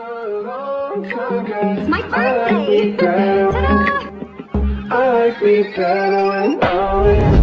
It's my birthday! I like me better when all